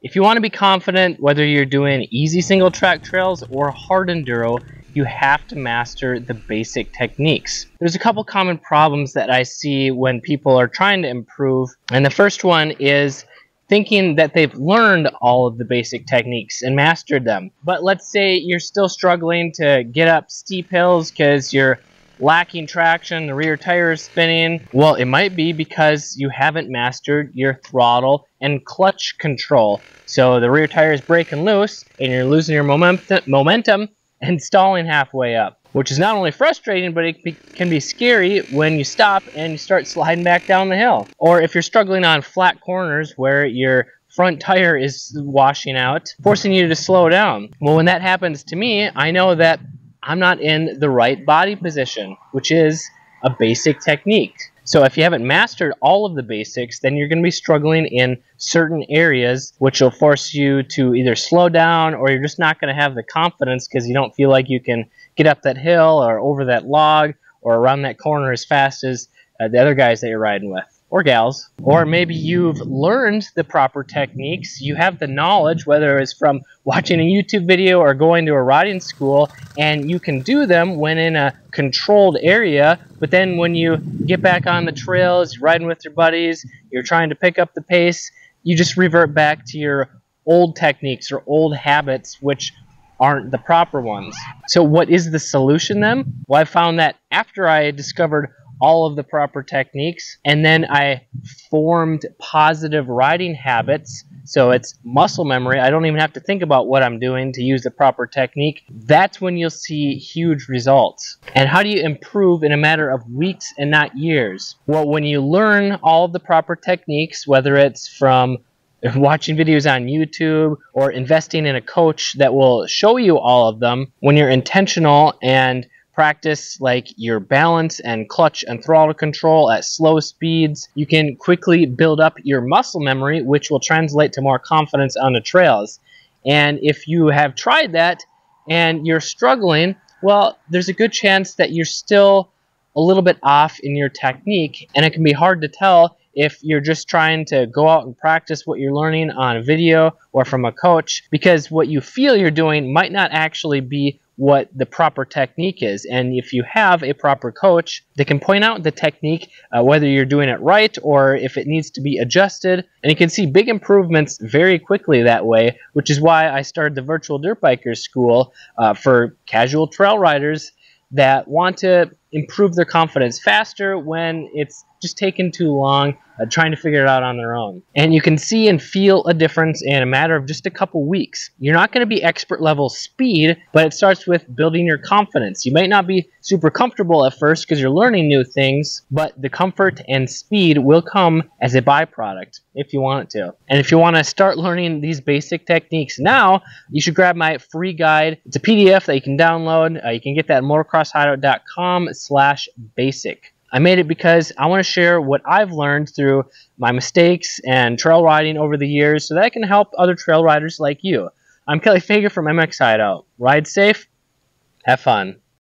If you want to be confident, whether you're doing easy single track trails or hard enduro, you have to master the basic techniques. There's a couple common problems that I see when people are trying to improve, and the first one is thinking that they've learned all of the basic techniques and mastered them. But let's say you're still struggling to get up steep hills because you're lacking traction, the rear tire is spinning. Well, it might be because you haven't mastered your throttle and clutch control. So the rear tire is breaking loose and you're losing your momentum and stalling halfway up, which is not only frustrating, but it can be scary when you stop and you start sliding back down the hill. Or if you're struggling on flat corners where your front tire is washing out, forcing you to slow down. Well, when that happens to me, I know that I'm not in the right body position, which is a basic technique. So if you haven't mastered all of the basics, then you're going to be struggling in certain areas, which will force you to either slow down or you're just not going to have the confidence because you don't feel like you can get up that hill or over that log or around that corner as fast as uh, the other guys that you're riding with or gals. Or maybe you've learned the proper techniques. You have the knowledge, whether it's from watching a YouTube video or going to a riding school, and you can do them when in a controlled area. But then when you get back on the trails, riding with your buddies, you're trying to pick up the pace, you just revert back to your old techniques or old habits, which aren't the proper ones. So what is the solution then? Well, I found that after I discovered all of the proper techniques. And then I formed positive riding habits. So it's muscle memory. I don't even have to think about what I'm doing to use the proper technique. That's when you'll see huge results. And how do you improve in a matter of weeks and not years? Well, when you learn all of the proper techniques, whether it's from watching videos on YouTube or investing in a coach that will show you all of them, when you're intentional and practice like your balance and clutch and throttle control at slow speeds, you can quickly build up your muscle memory, which will translate to more confidence on the trails. And if you have tried that and you're struggling, well, there's a good chance that you're still a little bit off in your technique, and it can be hard to tell if you're just trying to go out and practice what you're learning on a video or from a coach because what you feel you're doing might not actually be what the proper technique is. And if you have a proper coach, they can point out the technique, uh, whether you're doing it right or if it needs to be adjusted. And you can see big improvements very quickly that way, which is why I started the Virtual Dirt Bikers School uh, for casual trail riders that want to improve their confidence faster when it's just taken too long uh, trying to figure it out on their own. And you can see and feel a difference in a matter of just a couple weeks. You're not going to be expert level speed, but it starts with building your confidence. You might not be super comfortable at first because you're learning new things, but the comfort and speed will come as a byproduct if you want it to. And if you want to start learning these basic techniques now, you should grab my free guide. It's a PDF that you can download. Uh, you can get that at motocrosshideout.com slash basic. I made it because I want to share what I've learned through my mistakes and trail riding over the years so that I can help other trail riders like you. I'm Kelley Fager from MX Hideout. Ride safe, have fun.